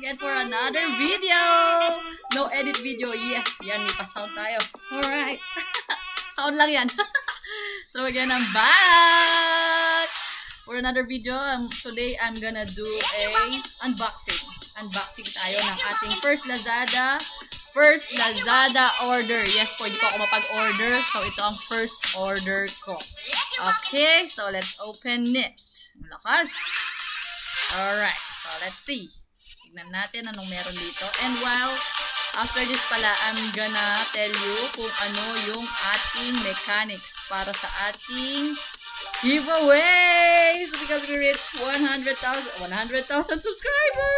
again for another video. No edit video. Yes, yan, may pa-sound tayo. Alright. sound lang yan. so again, I'm back for another video. Um, today, I'm gonna do a unboxing. Unboxing tayo ng ating first Lazada first Lazada order. Yes po, hindi ko ako mapag-order. So, ito ang first order ko. Okay, so let's open it. Malakas. Alright, so let's see. Tignan natin anong meron dito. And while after this pala, I'm gonna tell you kung ano yung ating mechanics para sa ating giveaway. So because we reached 100,000 100,000 subscriber.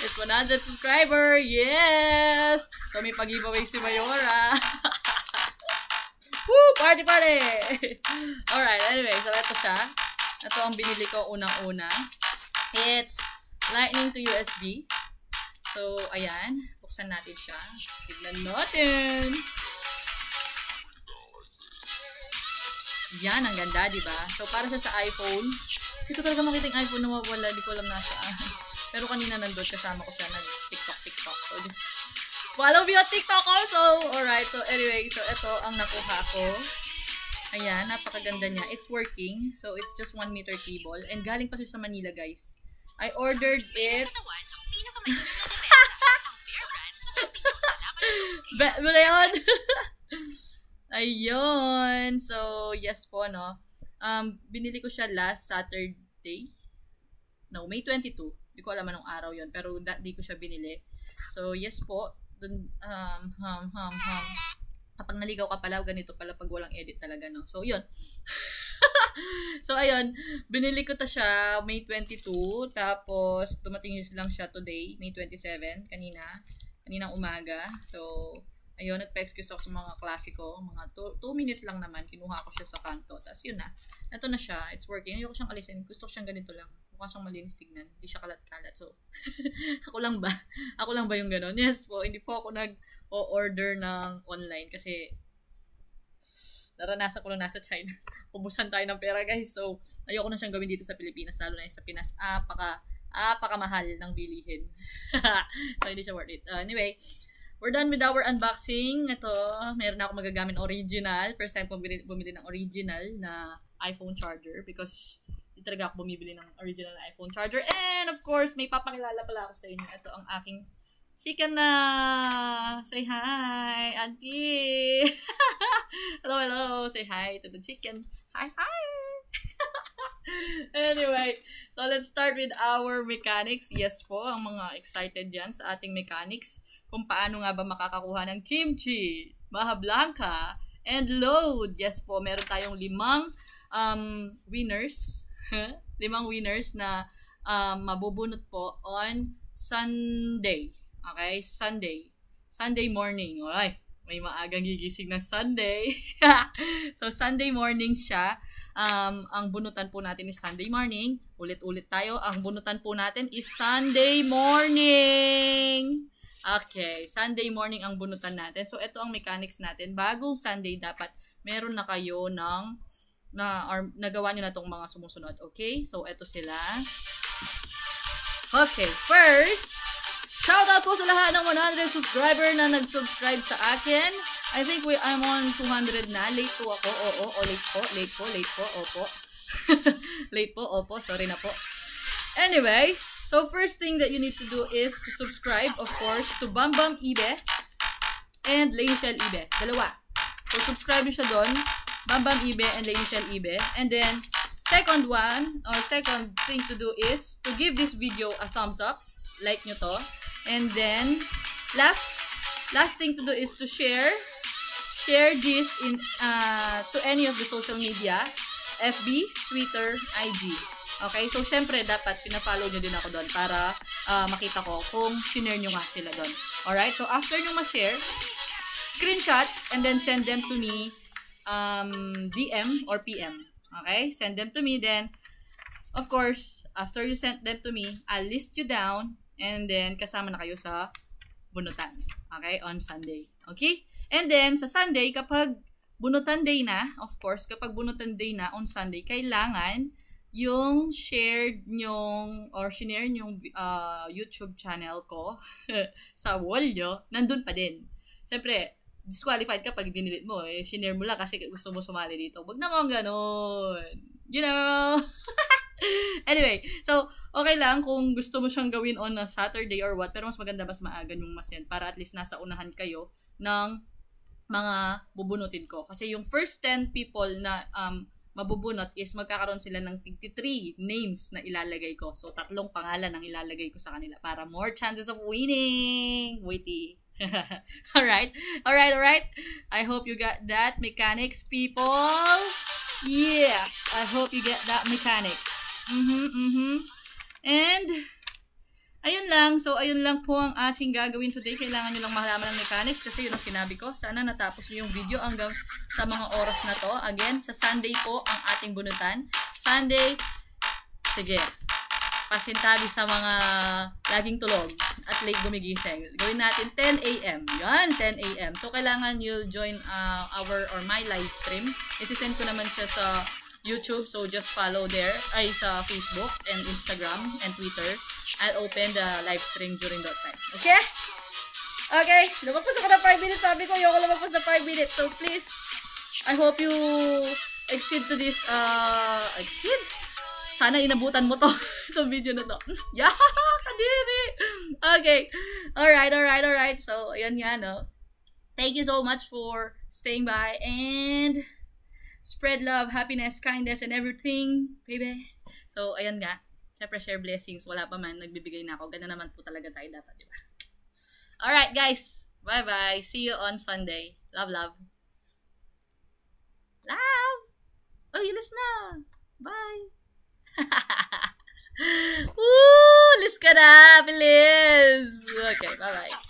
It's 100 subscriber. Yes. So may pag-giveaway si Mayora. Woo! Party party! Alright, anyway, so ito siya. Ito ang binili ko unang-una. It's lightning to USB. So, ayan. Buksan natin siya. Tignan natin. Yan, ang ganda, di ba? So, para siya sa iPhone. Hindi talaga makita yung iPhone na mawala. Hindi ko alam nasa. Pero kanina nandun, kasama ko siya nag-TikTok, TikTok. So, follow me on TikTok also. Alright, so anyway, so ito ang nakuha ko. Ayan, napakaganda niya. It's working. So, it's just 1 meter cable. And galing pa siya sa Manila, guys. I ordered it. Ba ba yun? Ayun. So, yes po, no. Um, binili ko siya last Saturday. No, May 22. Hindi ko alam anong araw yon Pero di ko siya binili. So, yes po. Dun, um, hum, hum, hum. Kapag naligaw ka pala, ganito pala pag walang edit talaga, no? So, yun. so, ayun. Binili ko ta siya May 22. Tapos, dumating lang siya today, May 27. Kanina. Kaninang umaga. So, ayun, nagpa-excuse ako sa mga klasiko. Mga 2 minutes lang naman, kinuha ko siya sa kanto. Tapos yun na, ito na siya, it's working. Ayoko siyang alisin, gusto ko siyang ganito lang. Mukha siyang malinis tignan, hindi siya kalat-kalat. So, ako lang ba? Ako lang ba yung gano'n? Yes po, hindi po ako nag-order ng online kasi naranasan ko lang nasa China. Ubusan tayo ng pera guys. So, ayoko na siyang gawin dito sa Pilipinas, lalo na sa Pinas. Apaka, apaka mahal ng bilihin. so, hindi siya worth it. Uh, anyway, We're done with our unboxing. Ito, meron na ako magagamit original. First time ko bumili, bumili ng original na iPhone charger because hindi talaga ako bumibili ng original na iPhone charger. And of course, may papakilala pala ako sa inyo. Ito ang aking chicken na. Say hi, auntie. hello, hello. Say hi to the chicken. Hi, hi. anyway, so let's start with our mechanics. Yes po, ang mga excited dyan sa ating mechanics kung paano nga ba makakakuha ng kimchi, maha blanca, and load. Yes po, meron tayong limang um, winners. limang winners na um, mabubunot po on Sunday. Okay? Sunday. Sunday morning. Alright may maagang gigising na Sunday. so, Sunday morning siya. Um, ang bunutan po natin is Sunday morning. Ulit-ulit tayo. Ang bunutan po natin is Sunday morning. Okay, Sunday morning ang bunutan natin. So, ito ang mechanics natin. Bagong Sunday, dapat meron na kayo ng na or nagawa niyo na tong mga sumusunod. Okay? So, ito sila. Okay, first, Shoutout po sa lahat ng 100 subscriber na nag-subscribe sa akin. I think we I'm on 200 na. Late po ako. Oo, oo, late po, late po, late po, opo. late po, opo, sorry na po. Anyway, so first thing that you need to do is to subscribe, of course, to Bam Bam Ibe and Lady Shell Ibe. Dalawa. So subscribe nyo siya doon. Bam Ibe and Lady Shell Ibe. And then, second one, or second thing to do is to give this video a thumbs up. Like nyo to. And then, last last thing to do is to share share this in uh, to any of the social media, FB, Twitter, IG. Okay? So, syempre, dapat pina-follow nyo din ako doon para uh, makita ko kung sinare nyo nga sila doon. Alright? So, after nyo ma-share, screenshot and then send them to me um, DM or PM. Okay? Send them to me. Then, of course, after you send them to me, I'll list you down And then, kasama na kayo sa bunutan. Okay? On Sunday. Okay? And then, sa Sunday, kapag bunutan day na, of course, kapag bunutan day na on Sunday, kailangan yung shared nyong or shinare nyong uh, YouTube channel ko sa wall nyo, nandun pa din. Siyempre, disqualified ka pag dinilit mo. Eh, shinare mo lang kasi gusto mo sumali dito. Wag naman ganun. You know? anyway, so, okay lang kung gusto mo siyang gawin on a Saturday or what, pero mas maganda mas maaga yung masend para at least nasa unahan kayo ng mga bubunutin ko. Kasi yung first 10 people na um, mabubunot is magkakaroon sila ng 53 names na ilalagay ko. So, tatlong pangalan ang ilalagay ko sa kanila para more chances of winning. Witty. alright. Alright, alright. I hope you got that, mechanics people. Yes, I hope you get that mechanics. Mm-hmm, mm-hmm. And, Ayun lang. So, ayun lang po ang ating gagawin today. Kailangan nyo lang malaman ng mechanics kasi yun ang sinabi ko. Sana natapos nyo yung video hanggang sa mga oras na to. Again, sa Sunday po ang ating bunutan. Sunday, sige, pasintabi sa mga laging tulog at late gumigising. Gawin natin 10 a.m. Yan, 10 a.m. So, kailangan you join uh, our or my live stream. Isisend ko naman siya sa YouTube. So, just follow there. Ay, sa Facebook and Instagram and Twitter. I'll open the live stream during that time. Okay? Okay. Lumagpas ako ng 5 minutes. Sabi ko, ayoko lumagpas na 5 minutes. So, please, I hope you exceed to this, uh, exceed? Sana inabutan mo to, itong video na to. yeah, kadiri! Okay. Alright, alright, alright. So, ayan nga, no? Thank you so much for staying by and spread love, happiness, kindness, and everything, baby. So, ayan nga. Siyempre, share blessings. Wala pa man, nagbibigay na ako. Ganun naman po talaga tayo dapat, di ba? Alright, guys. Bye-bye. See you on Sunday. Love, love. Love! Oh, ilis na. Bye. Woo! Lis ka na, bilis! Okay, bye-bye.